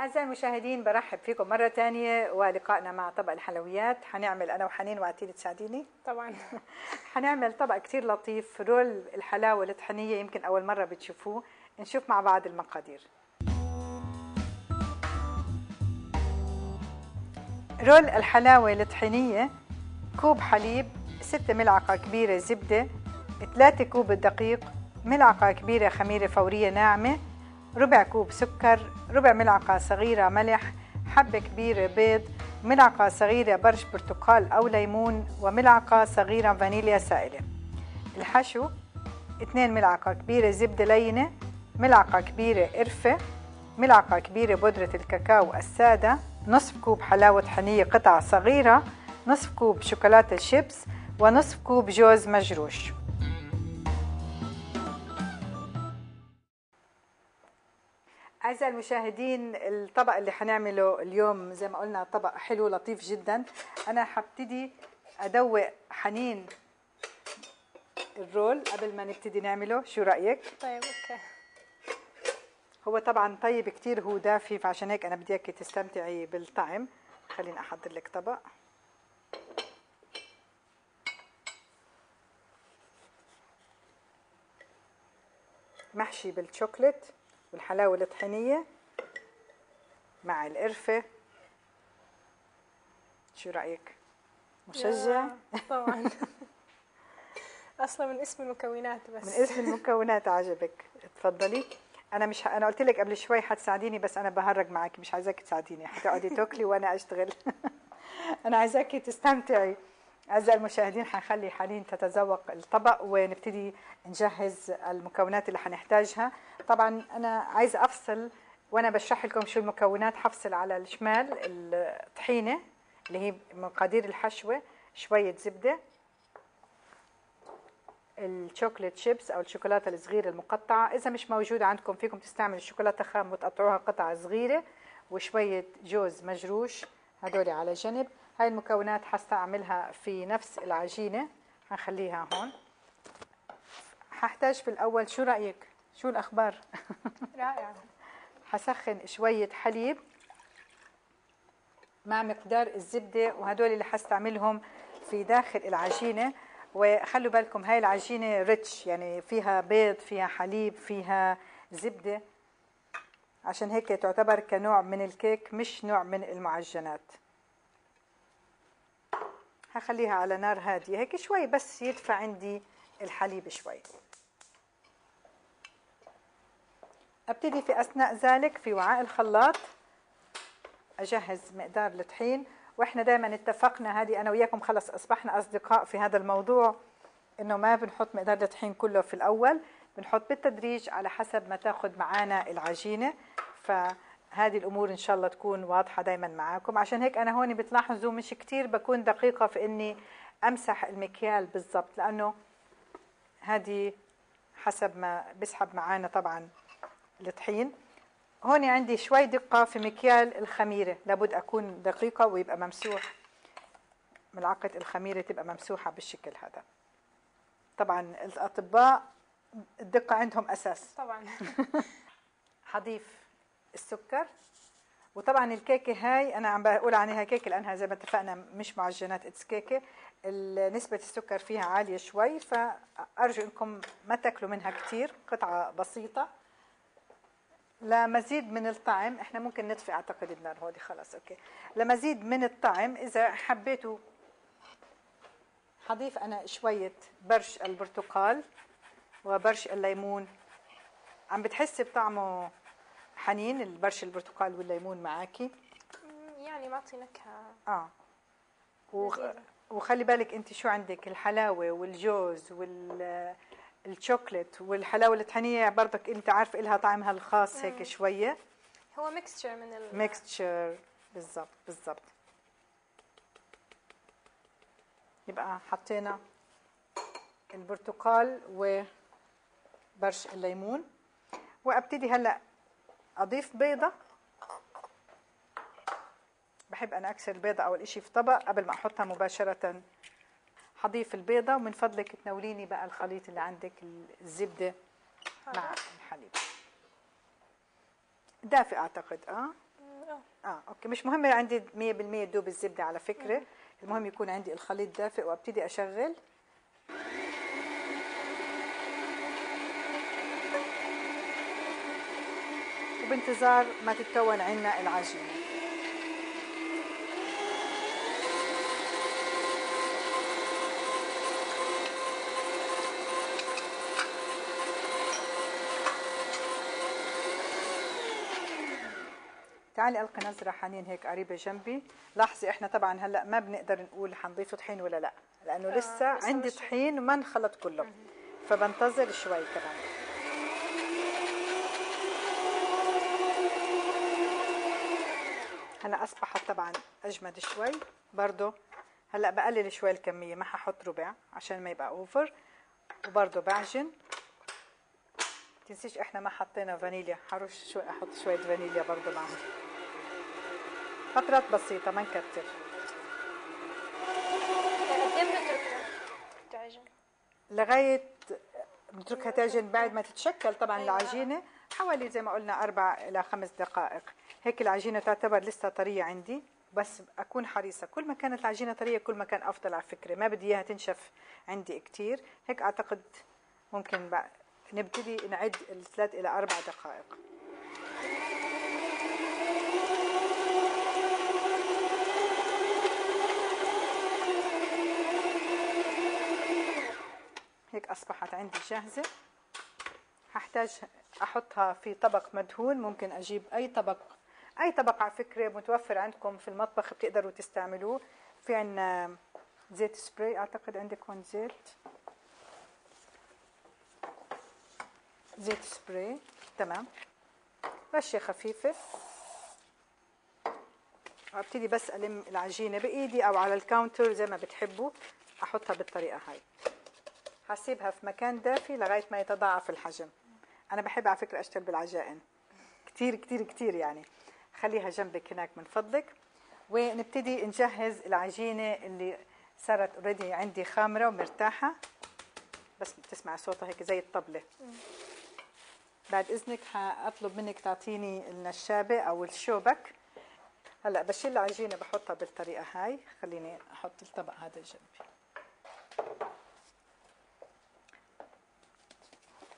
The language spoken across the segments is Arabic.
أعزائي المشاهدين برحب فيكم مرة تانية ولقائنا مع طبق الحلويات. حنعمل أنا وحنين وحتيجي تساعديني؟ طبعا. حنعمل طبق كتير لطيف roll الحلاوة الطحينية يمكن أول مرة بتشوفوه. نشوف مع بعض المقادير. roll الحلاوة الطحينية كوب حليب 6 ملعقة كبيرة زبدة 3 كوب دقيق ملعقة كبيرة خميرة فورية ناعمة ربع كوب سكر ربع ملعقة صغيرة ملح حبة كبيرة بيض ملعقة صغيرة برش برتقال أو ليمون وملعقة صغيرة فانيليا سائلة. الحشو 2 ملعقة كبيرة زبدة لينة ملعقة كبيرة قرفة ملعقة كبيرة بودرة الكاكاو السادة نصف كوب حلاوة حنية قطع صغيرة نصف كوب شوكولاتة شيبس ونصف كوب جوز مجروش. أعزائي المشاهدين الطبق اللي حنعمله اليوم زي ما قلنا طبق حلو لطيف جدا. أنا حبتدي أدوق حنين ال roll قبل ما نبتدي نعمله. شو رأيك؟ طيب okay. هو طبعا طيب كتير هو دافي فعشان هيك أنا بدي إياكي تستمتعي بالطعم. خليني أحضر لك طبق. محشي بالشوكليت. والحلاوة الطحينية مع القرفة. شو رأيك؟ مشجع؟ طبعا. أصلا من اسم المكونات بس. من اسم المكونات عجبك. تفضلي. أنا مش ه... أنا قلت لك قبل شوي حتساعديني بس أنا بهرج معك مش عايزاكي تساعديني. حتقعدي تاكلي وأنا أشتغل. أنا عايزاكي تستمتعي. أعزائي المشاهدين حنخلي حنين تتذوق الطبق ونبتدي نجهز المكونات اللي حنحتاجها. طبعا أنا عايزة أفصل وأنا بشرح لكم شو المكونات. حفصل على الشمال الطحينة اللي هي مقادير الحشوة شوية زبدة الشوكليت شيبس أو الشوكولاتة الصغيرة المقطعة. إذا مش موجودة عندكم فيكم تستعملوا الشوكولاتة خام وتقطعوها قطع صغيرة وشوية جوز مجروش هدول على جنب. هاي المكونات حستعملها في نفس العجينة. هنخليها هون. ححتاج في الأول شو رأيك؟ شو الأخبار؟ رائع. حسخن شوية حليب مع مقدار الزبدة وهدول اللي حستعملهم في داخل العجينة. وخلوا بالكم هاي العجينة ريتش يعني فيها بيض فيها حليب فيها زبدة. عشان هيك تعتبر كنوع من الكيك مش نوع من المعجنات. هخليها على نار هادية هيك شوي بس يدفع عندي الحليب شوي. أبتدي في أثناء ذلك في وعاء الخلاط. أجهز مقدار الطحين. وإحنا دائما اتفقنا هذه أنا وياكم خلص أصبحنا أصدقاء في هذا الموضوع إنه ما بنحط مقدار الطحين كله في الأول بنحط بالتدريج على حسب ما تاخذ معانا العجينة. فهذه الأمور إن شاء الله تكون واضحة دائما معاكم. عشان هيك أنا هون بتلاحظوا مش كتير بكون دقيقة في إني أمسح المكيال بالضبط لأنه هذه حسب ما بسحب معانا طبعا الطحين. هون عندي شوي دقة في مكيال الخميرة لابد أكون دقيقة ويبقى ممسوح ملعقة الخميرة تبقى ممسوحة بالشكل هذا. طبعا الأطباء الدقة عندهم أساس. طبعا. حضيف. السكر. وطبعا الكيكة هاي أنا عم بقول عنها كيكة لأنها زي ما اتفقنا مش معجنات it's كيكة. نسبة السكر فيها عالية شوي فأرجو إنكم ما تاكلوا منها كثير قطعة بسيطة. لمزيد من الطعم إحنا ممكن نطفي أعتقد النار هودي خلاص أوكي. لمزيد من الطعم إذا حبيتوا حضيف أنا شوية برش البرتقال وبرش الليمون. عم بتحسي بطعمه حنين البرش البرتقال والليمون معاكي. يعني معطي نكهة. آه. وخ... وخلي بالك أنت شو عندك؟ الحلاوة والجوز وال والحلاوة الطحينيه برضك أنت عارفة لها طعمها الخاص هيك شوية. هو mixture من ال mixture بالضبط بالضبط. يبقى حطينا البرتقال وبرش الليمون. وأبتدي هلأ أضيف بيضة. بحب أنا أكسر البيضة أول إشي في طبق قبل ما أحطها مباشرة. حضيف البيضة ومن فضلك تناوليني بقى الخليط اللي عندك الزبدة مع. الحليب. دافئ أعتقد آه؟ مم، آه. أوكي. مش مهم عندي 100% تدوب الزبدة على فكرة. المهم يكون عندي الخليط دافئ وأبتدي أشغل. وبانتظار ما تتكون عنا العجينه تعالي ألقي نظره حنين هيك قريبة جنبي. لاحظي إحنا طبعا هلأ ما بنقدر نقول حنضيف طحين ولا لأ لأنه آه، لسه عندي طحين وما انخلط كله. فبنتظر شوي كمان. هلا اصبحت طبعا أجمد شوي. برضه هلا بقلل شوي الكمية ما ححط ربع عشان ما يبقى أوفر. وبرضه بعجن. تنسيش إحنا ما حطينا فانيليا. حرش شوي أحط شوية فانيليا برضه معهم فترات بسيطة ما نكتر. إيه لغاية بنتركها تعجن بعد ما تتشكل. طبعا أيوة. العجينة حوالي زي ما قلنا أربع إلى خمس دقائق. هيك العجينة تعتبر لسه طرية عندي بس أكون حريصة. كل ما كانت العجينة طرية كل ما كان أفضل على فكرة. ما بدي إياها تنشف عندي كتير. هيك أعتقد ممكن بقى نبتدي نعد الثلاث إلى أربع دقائق. هيك أصبحت عندي جاهزة. هحتاج أحطها في طبق مدهون. ممكن أجيب أي طبق أي طبق على فكرة متوفر عندكم في المطبخ بتقدروا تستعملوه. في عنا زيت سبراي أعتقد عندك هون زيت. زيت سبراي تمام. رشة خفيفة. وابتدي بس ألم العجينة بإيدي أو على الكاونتر زي ما بتحبوا. أحطها بالطريقة هاي. هسيبها في مكان دافي لغاية ما يتضاعف الحجم. أنا بحب على فكرة اشتغل بالعجائن. كتير كتير كتير يعني. خليها جنبك هناك من فضلك. ونبتدي نجهز العجينة اللي صارت اوريدي عندي خامرة ومرتاحة. بس بتسمع صوتها هيك زي الطبلة. بعد إذنك حأطلب منك تعطيني النشابة أو الشوبك. هلأ بشيل العجينة بحطها بالطريقة هاي. خليني أحط الطبق هذا جنبي.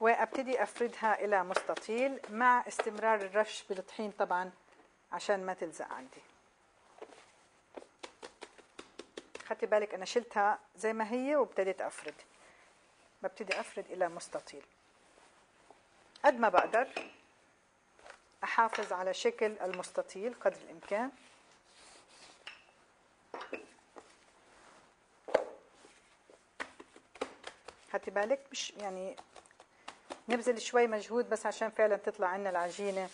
وأبتدي أفردها إلى مستطيل مع استمرار الرش بالطحين طبعا. عشان ما تلزق عندي. خدتي بالك أنا شلتها زي ما هي وابتديت أفرد. ببتدي أفرد إلى مستطيل. قد ما بقدر أحافظ على شكل المستطيل قدر الإمكان. خدتي بالك؟ مش يعني نبذل شوي مجهود بس عشان فعلا تطلع عنا العجينة.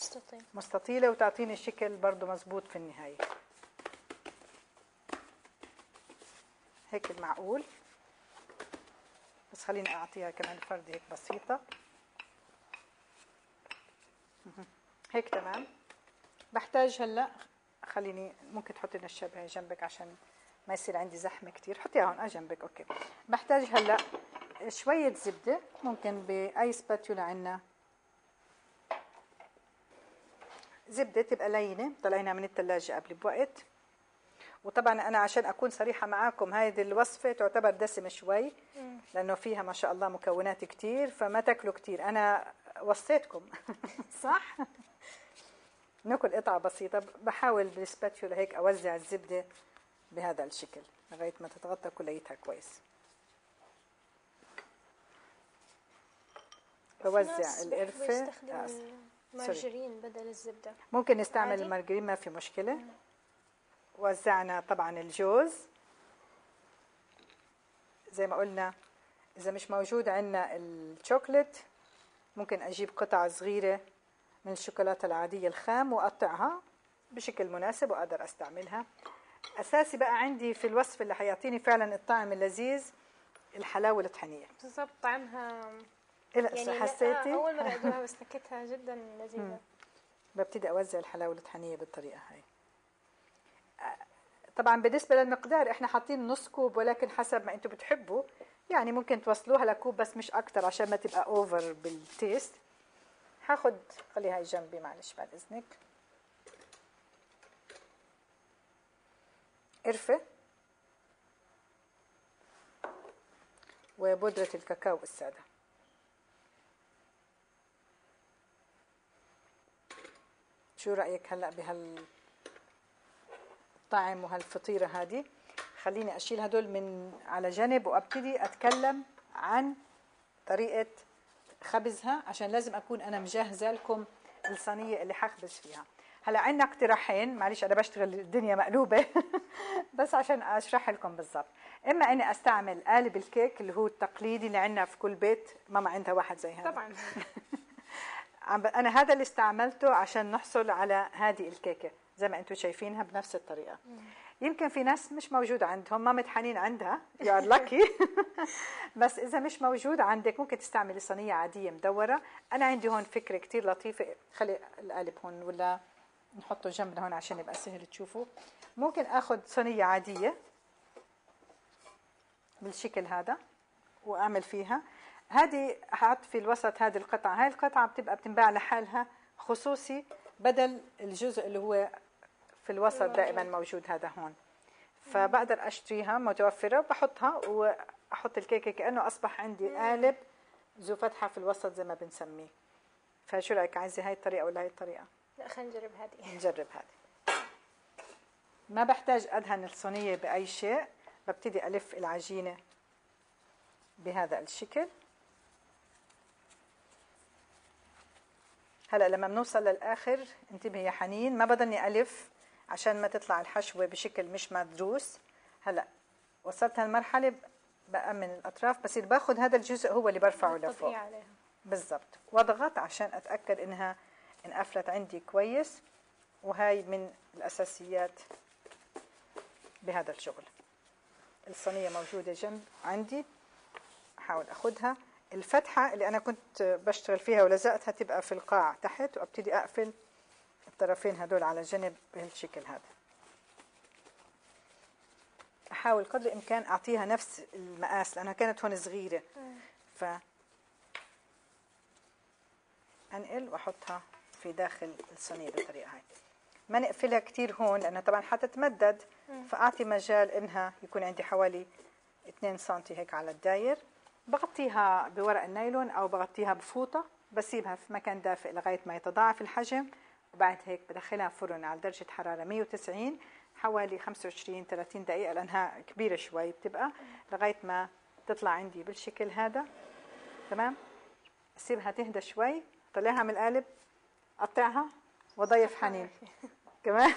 مستطيل. مستطيلة وتعطيني شكل برضه مزبوط في النهاية. هيك المعقول بس خليني أعطيها كمان فردة هيك بسيطة. مهم. هيك تمام. بحتاج هلأ خليني ممكن تحطي النشابه هي جنبك عشان ما يصير عندي زحمة كتير. حطيها هون آه جنبك أوكي. بحتاج هلأ شوية زبدة ممكن بأي سباتولا عندنا. زبدة تبقى لينة طلعينها من الثلاجه قبل بوقت. وطبعا أنا عشان أكون صريحة معاكم هذه الوصفة تعتبر دسمة شوي لأنه فيها ما شاء الله مكونات كتير فما تاكلوا كتير. أنا وصيتكم. صح. ناكل قطعة بسيطة. بحاول بالسباتولا هيك أوزع الزبدة بهذا الشكل لغاية ما تتغطى كليتها كويس. بوزع القرفة. المارجرين بدل الزبدة. ممكن نستعمل عادي؟ المارجرين ما في مشكلة. وزعنا طبعا الجوز. زي ما قلنا إذا مش موجود عندنا الشوكليت ممكن أجيب قطعة صغيرة من الشوكولاتة العادية الخام وأقطعها بشكل مناسب وأقدر أستعملها. أساسي بقى عندي في الوصفة اللي حيعطيني فعلا الطعم اللذيذ الحلاوة الطحينية. بالضبط طعمها إيه لا يعني حسيتي؟ أول ما دقتها وسلكتها جدا لذيذة. ببتدي أوزع الحلاوة الطحينية بالطريقة هاي. آه، طبعا بالنسبة للمقدار إحنا حاطين نص كوب ولكن حسب ما أنتم بتحبوا. يعني ممكن توصلوها لكوب بس مش أكتر عشان ما تبقى over بال taste. هاخد خلي هاي جنبي معلش بعد إذنك. قرفة. وبودرة الكاكاو الساده شو رأيك هلأ بهال الطعم وهالفطيرة هذه؟ خليني أشيل هدول من على جنب وأبتدي أتكلم عن طريقة خبزها عشان لازم أكون أنا مجهزة لكم الصينية اللي حخبز فيها. هلأ عندنا اقتراحين معلش أنا بشتغل الدنيا مقلوبة بس عشان أشرح لكم بالضبط. إما أني أستعمل قالب الكيك اللي هو التقليدي اللي عندنا في كل بيت ماما عندها واحد زي هذا. طبعا. أنا هذا اللي استعملته عشان نحصل على هذه الكيكة زي ما أنتم شايفينها بنفس الطريقة. يمكن في ناس مش موجود عندهم ما متحنين عندها you are lucky بس إذا مش موجود عندك ممكن تستعملي صينية عادية مدورة. أنا عندي هون فكرة كتير لطيفة خلي القالب هون ولا نحطه جنبنا هون عشان يبقى سهل تشوفوا ممكن آخذ صينية عادية بالشكل هذا وأعمل فيها. هذه حاط في الوسط هذه القطعة. هاي القطعة بتبقى بتنباع لحالها خصوصي بدل الجزء اللي هو في الوسط دائما موجود هذا هون. فبقدر أشتريها متوفرة وبحطها وأحط الكيكة كأنه أصبح عندي قالب ذو فتحة في الوسط زي ما بنسميه. فشو رأيك عايزه هاي الطريقة ولا هاي الطريقة؟ لا خلينا نجرب هذه. نجرب هذه. ما بحتاج أدهن الصينية بأي شيء ببتدي ألف العجينة بهذا الشكل. هلا لما بنوصل للآخر انتبهي يا حنين ما بضلني الف عشان ما تطلع الحشوة بشكل مش مدروس. هلا وصلت هالمرحلة بأمن الأطراف بس اللي باخذ هذا الجزء هو اللي برفعه لفوق. بالضبط. واضغط عشان أتأكد إنها انقفلت عندي كويس وهاي من الأساسيات بهذا الشغل. الصينية موجودة جنب عندي أحاول أخذها. الفتحة اللي أنا كنت بشتغل فيها ولزقتها تبقى في القاع تحت وأبتدي أقفل الطرفين هدول على جنب بهالشكل هذا. أحاول قدر الإمكان أعطيها نفس المقاس لأنها كانت هون صغيرة. ف أنقل وأحطها في داخل الصينية بالطريقة هاي. ما نقفلها كتير هون لأنها طبعا حتتمدد. فأعطي مجال إنها يكون عندي حوالي 2 سم هيك على الداير. بغطيها بورق النايلون أو بغطيها بفوطة بسيبها في مكان دافئ لغاية ما يتضاعف الحجم وبعد هيك بدخلها فرن على درجة حرارة 190 حوالي 25 30 دقيقة لأنها كبيرة شوي بتبقى لغاية ما تطلع عندي بالشكل هذا. تمام؟ أسيبها تهدى شوي طلعها من القالب قطعها وضيف حنين. كمان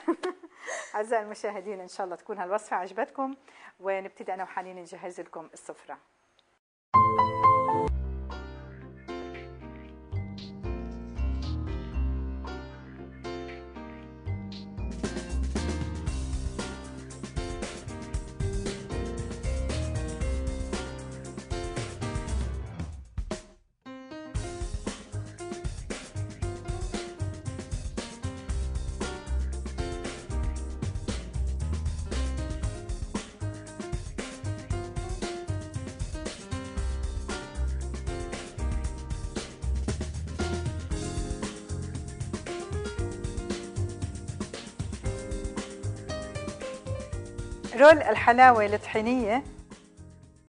أعزائي المشاهدين إن شاء الله تكون هالوصفة عجبتكم ونبتدي أنا وحنين نجهز لكم السفره رول الحلاوة الطحينية